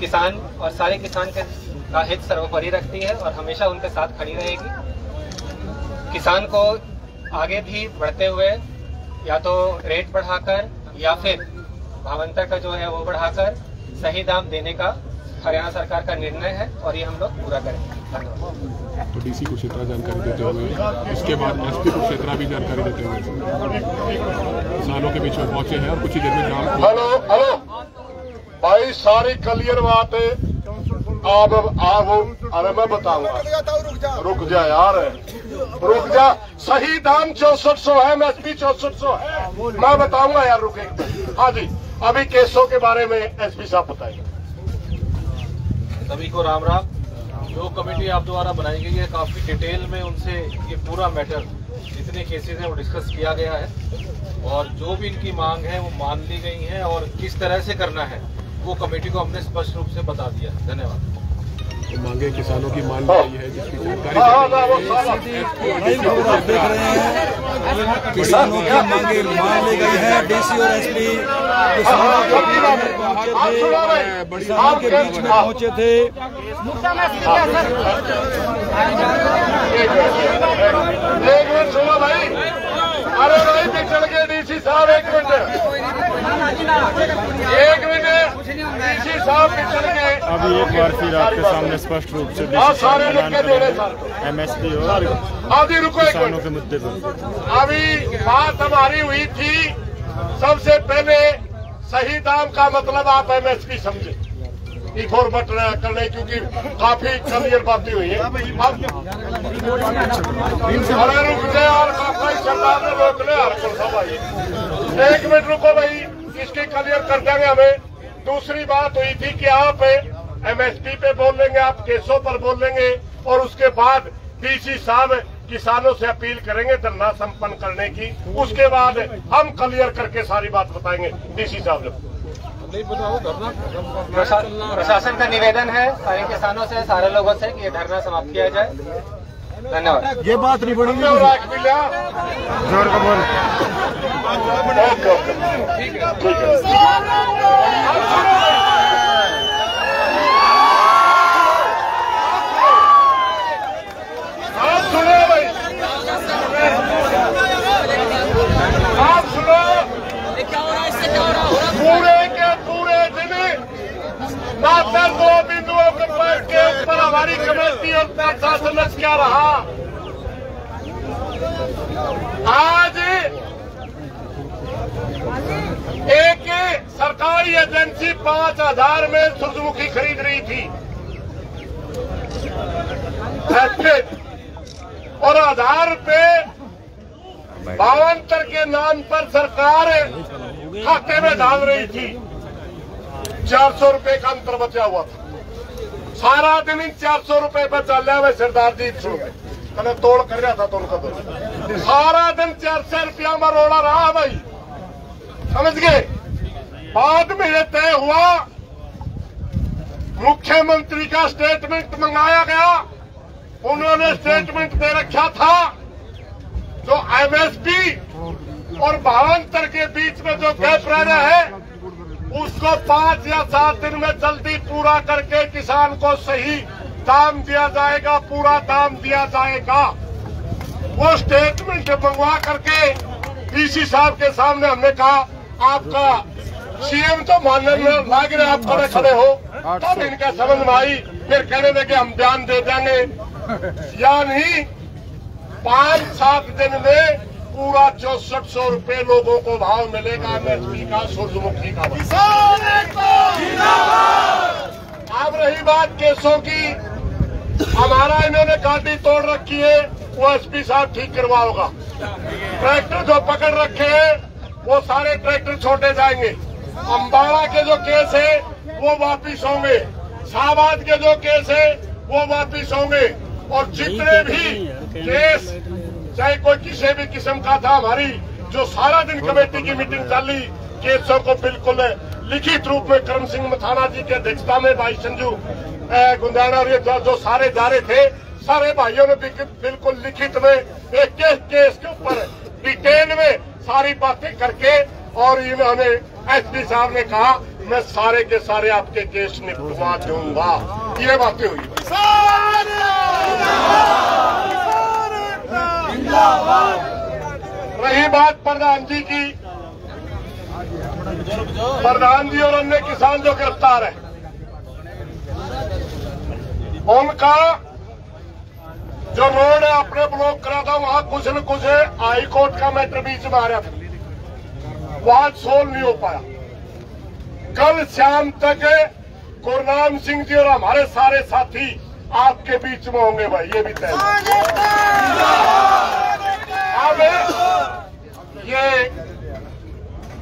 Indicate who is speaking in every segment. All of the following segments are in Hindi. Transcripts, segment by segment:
Speaker 1: किसान और सारे किसान के का हित सर्वोपरि रखती है और हमेशा उनके साथ खड़ी रहेगी। किसान को आगे भी बढ़ते हुए या तो रेट बढ़ाकर या फिर भावंतर का जो है वो बढ़ाकर सही दाम देने का हरियाणा सरकार का निर्णय है और ये हम लोग पूरा करेंगे धन्यवाद।
Speaker 2: तो डीसी को क्षेत्रा जानकारी देते हुए उसके बाद एसपी को क्षेत्रा भी जानकारी देते हुए किसानों के बीच में पहुँचे हैं और कुछ ही देर में ग्राम
Speaker 3: हेलो हेलो। भाई सारी क्लियर बात है आप अब आप अरे मैं बताऊँगा। रुक जा यार। रुक जा। सही दाम चौसठ सौ है एस पी चौसठ सौ है। मैं बताऊँगा यार, रुक। हाँ जी, अभी केसों के बारे में एसपी साहब बताएँगे।
Speaker 4: सभी को राम राम। जो कमेटी आप द्वारा बनाई गई है, काफ़ी डिटेल में उनसे ये पूरा मैटर, जितने केसेस हैं, वो डिस्कस किया गया है। और जो भी इनकी मांग है, वो मान ली गई है और किस तरह से करना है वो कमेटी को हमने स्पष्ट रूप से बता दिया। धन्यवाद।
Speaker 2: तो मांगे किसानों की मान ली गई है जिसकी जानकारी
Speaker 3: हाँ हाँ
Speaker 5: रहे हैं किसानों की मांगे मान ली गई है डीसी और एसपी किसानों के बीच में पहुँचे थे किसानों के बीच में पहुँचे थे।
Speaker 3: एक मिनट सुनो भाई। अरे भाई पिछड़ के डीसी साहब एक मिनट डीसी साहब पिछड़ के
Speaker 6: अभी एक बार फिर आपके सामने स्पष्ट रूप से डिसीज़न
Speaker 3: सर
Speaker 6: एमएसपी और
Speaker 3: अभी रुको एक
Speaker 6: किसानों के मुद्दे पर।
Speaker 3: अभी बात हमारी हुई थी सबसे पहले सही दाम का मतलब आप एमएसपी समझे। इन्फॉर्मेट करने क्योंकि काफ़ी क्लियर बातें हुई है। अब अरे रुक जाए और काफ़ी ने रोक ले हरकुल एक मिनट रुको भाई इसकी क्लियर कर देंगे हमें। दूसरी बात हुई थी कि आप एमएसपी पे बोल लेंगे आप केसों पर बोल लेंगे और उसके बाद डीसी साहब किसानों से अपील करेंगे धरना संपन्न करने की। उसके बाद हम क्लियर करके सारी बात बताएँगे डीसी साहब ने
Speaker 4: नहीं बताओ धरना
Speaker 1: प्रशासन का निवेदन है सारे किसानों से सारे लोगों से कि ये धरना समाप्त किया जाए। धन्यवाद।
Speaker 5: ये बात नहीं
Speaker 3: भी
Speaker 6: ज़ोर का बोल।
Speaker 3: ओके ओके ठीक है? ठीक है आप सुनो आप सुनो पूरे के पूरे दिन बिंदुओं के के ऊपर हमारी कमेटी और प्रशासन क्या रहा? आज एक सरकारी एजेंसी पाँच हज़ार में सूरजमुखी खरीद रही थी। और आधार पे बावनतर के नाम पर सरकार खाते में डाल रही थी। चार सौ रुपये का अंतर बचा हुआ था। सारा दिन इन चार सौ रुपये पे चल रहा है, सरदार जी सुन के मैंने तोड़ कर रहा था तो उनका तो सारा दिन चार सौ रुपया में रोड़ा रहा भाई। समझ गए? बाद में यह तय हुआ, मुख्यमंत्री का स्टेटमेंट मंगाया गया। उन्होंने स्टेटमेंट दे रखा था, जो एमएसपी और भावांतर के बीच में जो गैप रह रहा है उसको पाँच या सात दिन में जल्दी पूरा करके किसान को सही दाम दिया जाएगा पूरा दाम दिया जाएगा। वो स्टेटमेंट मंगवा करके डीसी साहब के सामने हमने कहा आपका सीएम तो मानने में लाग रहे आप खड़े खड़े हो। तब इनका समझ में आई फिर कहने लगे हम बयान दे देंगे। या नहीं पाँच सात दिन में पूरा चौसठ सौ रुपये लोगों को भाव मिलेगा एमएसपी का सूरजमुखी का अब रही बात केसों की। हमारा इन्होंने गाड़ी तोड़ रखी है वो एसपी साहब ठीक करवा होगा ट्रैक्टर जो पकड़ रखे हैं वो सारे ट्रैक्टर छोटे जाएँगे। अम्बाड़ा के जो केस है वो वापिस होंगे। शाहबाद के जो केस है वो वापिस होंगे। और जितने भी केस चाहे कोई किसी भी किस्म का था हमारी जो सारा दिन कमेटी की मीटिंग चली केसों को बिल्कुल लिखित रूप में करम सिंह मथाना जी की अध्यक्षता में भाई संजू गुंजाना और ये जो, जो सारे जा रहे थे सारे भाइयों ने बिल्कुल बिल्कुल लिखित में एक केस केस के ऊपर डिटेल में सारी बातें करके और इन्होंने एसपी साहब ने कहा मैं सारे के सारे आपके केस निपटवा दूँगा। ये बातें हुई। रही बात प्रधान जी की। प्रधान जी और अन्य किसान जो गिरफ़्तार है, उनका जो रोड है अपने ब्लॉक करा था, वहाँ कुछ न कुछ हाई कोर्ट का मैटर बीच में आ रहा था। वहाँ सोल्व नहीं हो पाया। कल शाम तक गुरनाम सिंह जी और हमारे सारे साथी आपके बीच में होंगे भाई, ये भी तय अब ये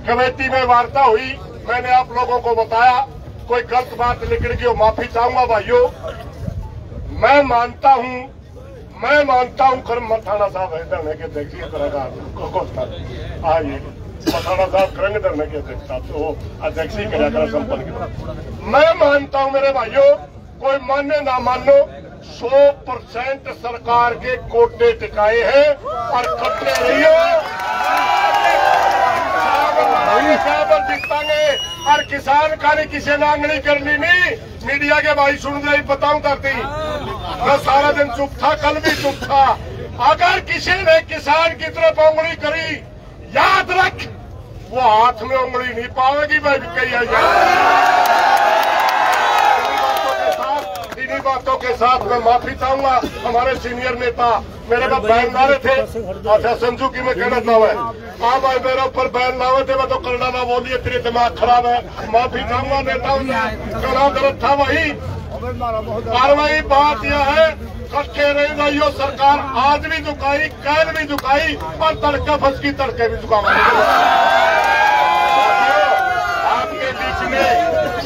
Speaker 3: कमेटी में वार्ता हुई, मैंने आप लोगों को बताया, कोई गलत बात निकल गई हो, माफ़ी चाहूँगा भाइयों। मैं मानता हूँ, मैं मानता हूँ कर्म मथाना साहब है, धरने के तरह आइए। मथाना साहब करेंगे, धरने के अध्यक्षता तो अध्यक्ष ही संपन्न मैं मानता हूँ मेरे भाइयों कोई माने ना मानो सौ परसेंट सरकार के कोटे टिकाए हैं और खतरे रहिए। जीतांगे और किसान खाली किसी ने आंगली करनी नहीं। मीडिया के भाई सुन रहे बताऊँ करती मैं सारा दिन चुप था कल भी चुप था। अगर किसी ने किसान की तरफ़ उंगली करी याद रख वो हाथ में उंगली नहीं पाएगी मैं कही इन्हीं बातों के साथ मैं माफ़ी चाहूँगा। हमारे सीनियर नेता मेरे पास बैन रहे थे। अच्छा संजू की मैं कहना चाहूँ। आप आज मेरे ऊपर बैन लावे थे मैं तो करना में बोलिए तेरे दिमाग खराब है। माफ़ी चाहूँगा नेताओं से कड़ा गलत था वही। कार्रवाई बात यह है कट्ठे रही भाइयों, सरकार आज भी झुकाई कैद भी झुकाई और तड़का फंसकी, तड़के भी झुकावा।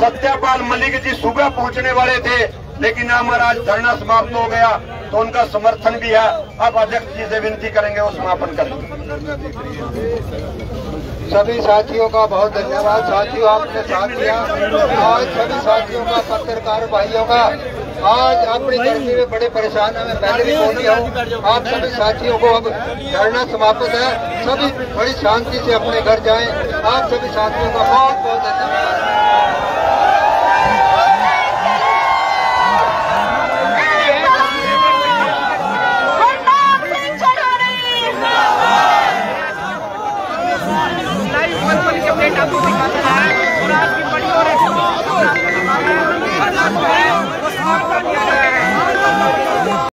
Speaker 3: सत्यापाल मलिक जी सुबह पहुँचने वाले थे। लेकिन हमारा धरना समाप्त हो गया तो उनका समर्थन भी है। अब अध्यक्ष जी से विनती करेंगे, वो समापन करेंगे
Speaker 7: सभी साथियों का बहुत धन्यवाद। साथियों, आपने साथ दिया। आज सभी साथियों का पत्रकार भाइयों का, आज अपनी धरती में बड़े परेशान है, मैं पहले भी बोल रहा हूँ। आप सभी साथियों को अब धरना समाप्त है। सभी बड़ी शांति से अपने घर जाएँ। आप सभी साथियों का बहुत बहुत धन्यवाद।